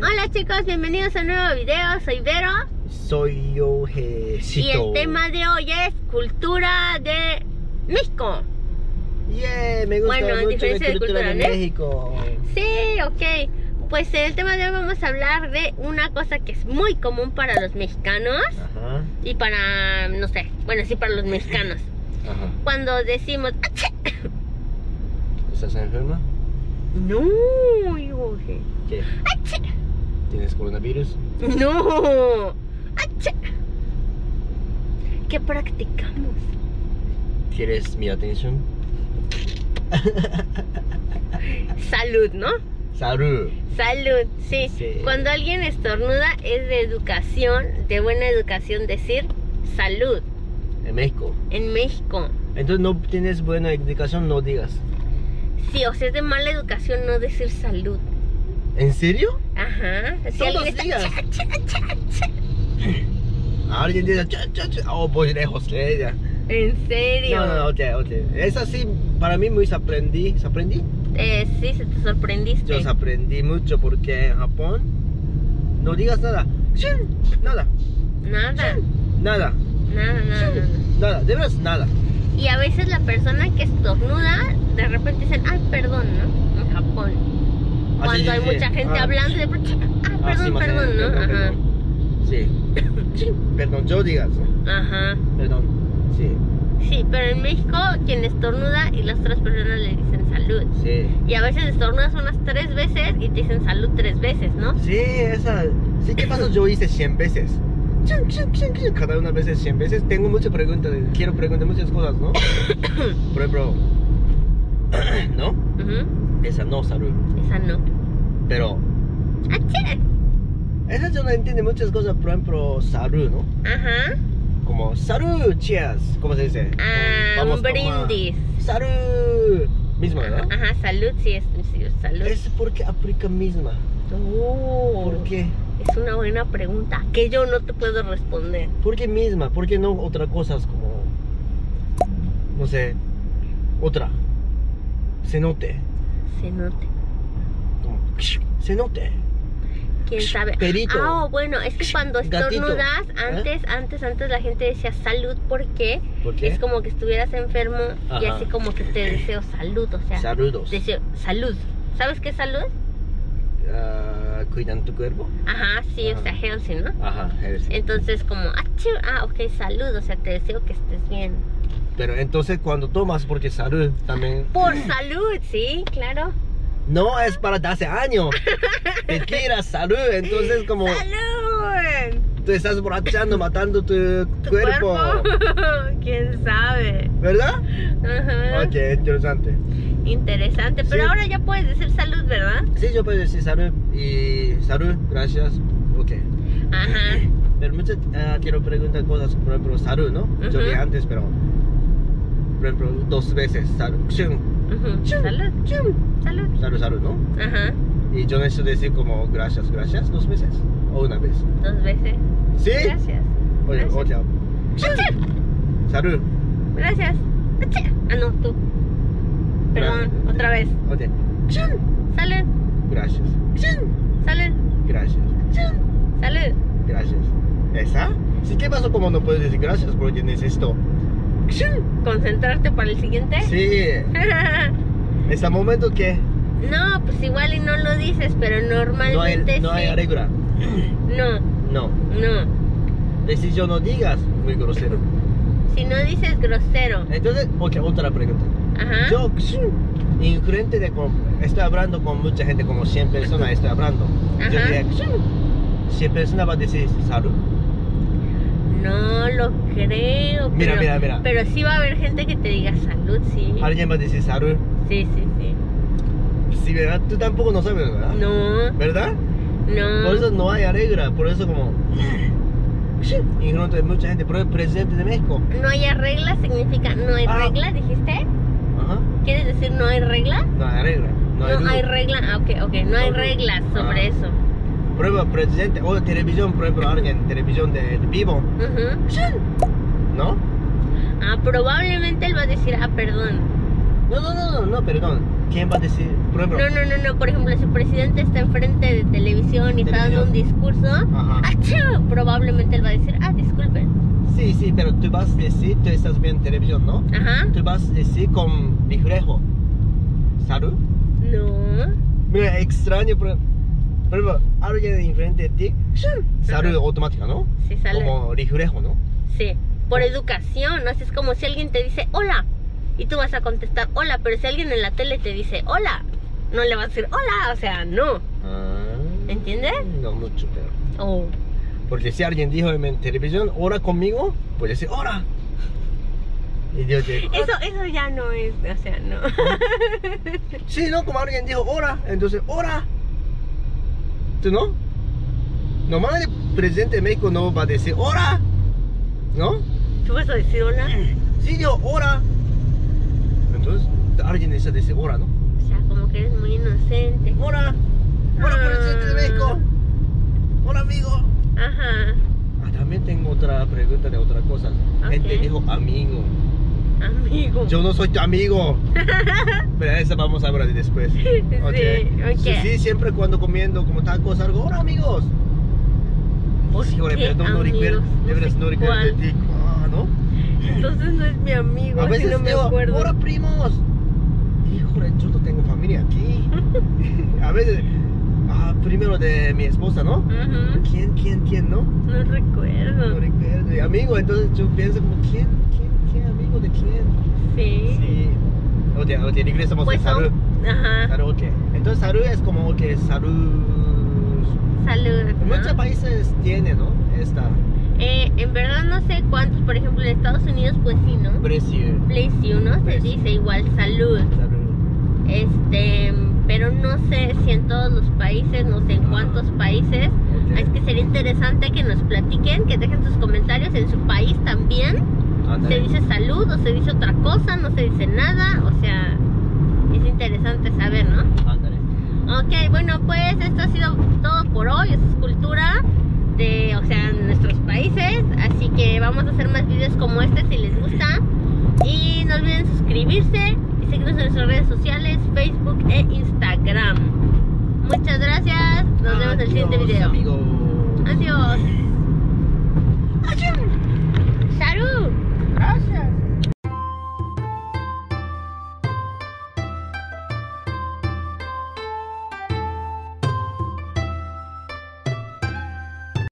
Hola chicos, bienvenidos a un nuevo video, soy Vero Soy yo, y el tema de hoy es cultura de México. Yeah, me gusta Bueno, mucho la diferencia de cultura cultura, de ¿no? México. Sí, ok. Pues en el tema de hoy vamos a hablar de una cosa que es muy común para los mexicanos Ajá, y para, no sé, bueno, sí para los mexicanos. ajá. Cuando decimos, "Achí". ¿Estás enferma? no, hijo, ¿Qué? achí. ¿Tienes coronavirus? no, achí. ¿qué practicamos? ¿Quieres mi atención? Salud, ¿no? Salud. Salud, sí. Sí. Cuando alguien estornuda es de educación, de buena educación decir salud En México. en México. Entonces no tienes buena educación, no digas. Sí, o sea, es de mala educación no decir salud. ¿En serio? Ajá. Si Todos está días. cha, cha, cha, cha. Alguien dice, cha, cha, cha. Oh, voy lejos que ella. ¿En serio? No, no, no, ok, ok. Es así, para mí muy aprendí. ¿Aprendí? Eh, sí, se te sorprendiste. Yo aprendí mucho porque en Japón no digas Nada, Nada, nada, nada, nada, nada. nada, de veras nada. Y a veces la persona que estornuda, de repente dicen, ay, perdón, ¿no? En Japón. Cuando hay mucha gente ah, hablando, de ah, ah, sí, perdón, perdón, ¿no? perdón, Ajá. perdón. Sí. Sí, Perdón, yo digas. Ajá. Perdón. Sí, Sí, pero en México quien estornuda y las otras personas le dicen salud. sí. Y a veces estornudas unas tres veces y te dicen salud tres veces, ¿no? Sí, esa. Sí, ¿qué pasó? Yo hice 100 veces. Cada una vez 100 veces. Tengo muchas preguntas. Quiero preguntar muchas cosas, ¿no? Por ejemplo, ¿no? Ujú. Esa no, salud. Esa no. Pero esa yo no entiende muchas cosas. Por ejemplo, salud, ¿no? Ajá. Como salud, cheers. ¿Cómo se dice? Ah, Vamos, brindis. Salud. Mismo, ¿no? Ajá, salud, sí, es, sí, salud. Es porque aplica misma. Oh, ¿Por qué? Es una buena pregunta que yo no te puedo responder. ¿Por qué misma? ¿Por qué no otra cosas como. No sé. Otra. Cenote. Se note. Como. Cenote. ¿Quién sabe? Perito. Ah, oh, bueno, es que cuando Gatito. estornudas, ¿Eh? antes, antes, antes la gente decía salud porque ¿Por qué? es como que estuvieras enfermo y así como que te deseo salud, o sea, Saludos. deseo salud. ¿Sabes qué es salud? Ah, ¿Cuidan tu cuerpo? Ajá, sí, o sea, healthy, ¿no? Ajá, eres. Entonces como, ah, ah, ok, salud, o sea, te deseo que estés bien. Pero entonces cuando tomas, porque salud también. Por salud, sí, claro. No es para darse año. Te quieras salud. Entonces, como ¡Salud! tú estás borrachando, matando tu, Tu cuerpo. ¿Quién sabe? ¿Verdad? Ajá. Ok, interesante. Interesante, pero Sí. ahora ya puedes decir salud, ¿verdad? Sí, yo puedo decir salud y salud, gracias. Ok. Ajá. Pero muchas ah, quiero preguntar cosas, por ejemplo, salud, ¿no? Yo Ujú. vi antes, pero. Por ejemplo, dos veces. Salud. Ujú. chum, Salud, salud. Salud, salud, ¿no? Ajá. Y yo necesito decir como gracias, gracias, dos veces. O una vez. Dos veces. ¿Sí? Gracias. Oye, Gracias. oye. Salud. Gracias. Ah, no, tú. Perdón, otra vez. Oye. Salud, Gracias. Salud, Gracias. Salud. Gracias. ¿Esa? Sí, ¿qué pasó como no puedes decir gracias? Porque necesito. Concentrarte para el siguiente. Sí. ¿Ese momento que no, pues igual y no lo dices, pero no hay, normalmente no hay regla? No, No. no. Decisión no digas, muy grosero. Si no dices grosero. Entonces, ok, otra pregunta. Ajá. Yo, en frente de, con- estoy hablando con mucha gente, como 100 personas estoy hablando. Yo Ajá. diría, 100 personas va a decir salud. No lo creo. Mira, pero, mira, mira. Pero sí va a haber gente que te diga salud, sí. Alguien va a decir salud. Sí, sí, sí. Sí, ¿verdad? Tú tampoco no sabes, ¿verdad? No, ¿Verdad? no. Por eso no hay regla, por eso como... En frente de mucha gente, pero el presidente de México. No hay regla significa no hay Ah. regla, dijiste. Ajá. ¿Quieres decir no hay regla? No hay regla. No hay, No hay regla. Ah, ok, ok. No hay No, reglas sobre ah. eso. Por ejemplo, presidente o televisión, por ejemplo, alguien, televisión de, de vivo. Ujú. ¿No? Ah, probablemente él va a decir, ah, perdón. No, no, no, no, no, perdón. ¿Quién va a decir? Por ejemplo. No, no, no, no. Por ejemplo, si el presidente está enfrente de televisión y está dando un discurso, Ajá. ¡achú! probablemente él va a decir, ah, disculpen. Sí, sí, pero tú vas a decir, tú estás viendo televisión, ¿no? Ajá. Tú vas a decir con reflejo. ¿Salud? No. Mira, extraño, pero. Por ejemplo, alguien enfrente de ti, ¡shum! salud Ajá. automática, ¿no? Sí, sale. Como reflejo, ¿no? Sí. Por educación, ¿no? Es como si alguien te dice, hola. Y tú vas a contestar, hola. Pero si alguien en la tele te dice, hola, no le vas a decir, hola. O sea, no. Ah, ¿Entiendes? No mucho, pero. Oh. Porque si alguien dijo en televisión, ora conmigo, puede decir, yo te Eso, eso ya no es, o sea, no. Sí, ¿no? Como alguien dijo, ora, entonces, ora. ¿Tú no? Normalmente el presidente de México no va a decir, ora. ¿No? ¿Tú vas a decir hola? Sí, dijo, ora. Entonces, alguien necesita decir, ora, ¿no? O sea, como que eres muy inocente. Ora. Ora, Ah. presidente de México. Hola, amigo. Ajá. Ah, también tengo otra pregunta de otra cosa. Gente Ok. dijo amigo. Amigo. Yo no soy tu amigo. Pero esa vamos a hablar después. Sí, ok. Sí, sí, siempre cuando comiendo como tacos algo, hola amigos. ¿Por Híjole, qué perdón, no recuerdo, de No veras sé no recuerdo de ti. Ah, ¿no? Entonces no es mi amigo, A veces no me acuerdo. hola primos. Híjole, yo no tengo familia aquí. a veces, ah, primero de mi esposa, ¿no? Ujú, ¿Quién, quién, quién, no? No No recuerdo. recuerdo. Y amigo, entonces yo pienso como, ¿quién, quién, quién, amigo de quién? Sí. Sí. Ok, ok, regresamos Pues a salud. son. Ajá. Salud, ok. Entonces salud es como que salud... Salud. ¿no? muchos países tiene, ¿no? Esta Eh, en verdad no sé cuántos, por ejemplo, en Estados Unidos, pues sí, ¿no? precio. Bless you, ¿no? Se Bless you. dice igual salud. Salud. Este, pero no sé si en todos los países, no sé en Ah. cuántos países. Ok. Es que sería interesante que nos platiquen, que dejen sus comentarios en su país también. Se dice salud o se dice otra cosa, no se dice nada, o sea, es interesante saber, ¿no? Ándale. Ok, bueno, pues esto ha sido todo por hoy, es cultura de, o sea, nuestros países, así que vamos a hacer más videos como este si les gusta. Y no olviden suscribirse y seguirnos en nuestras redes sociales, Facebook e Instagram. Muchas gracias, nos vemos en el siguiente Adiós, video. Amigos. Adiós.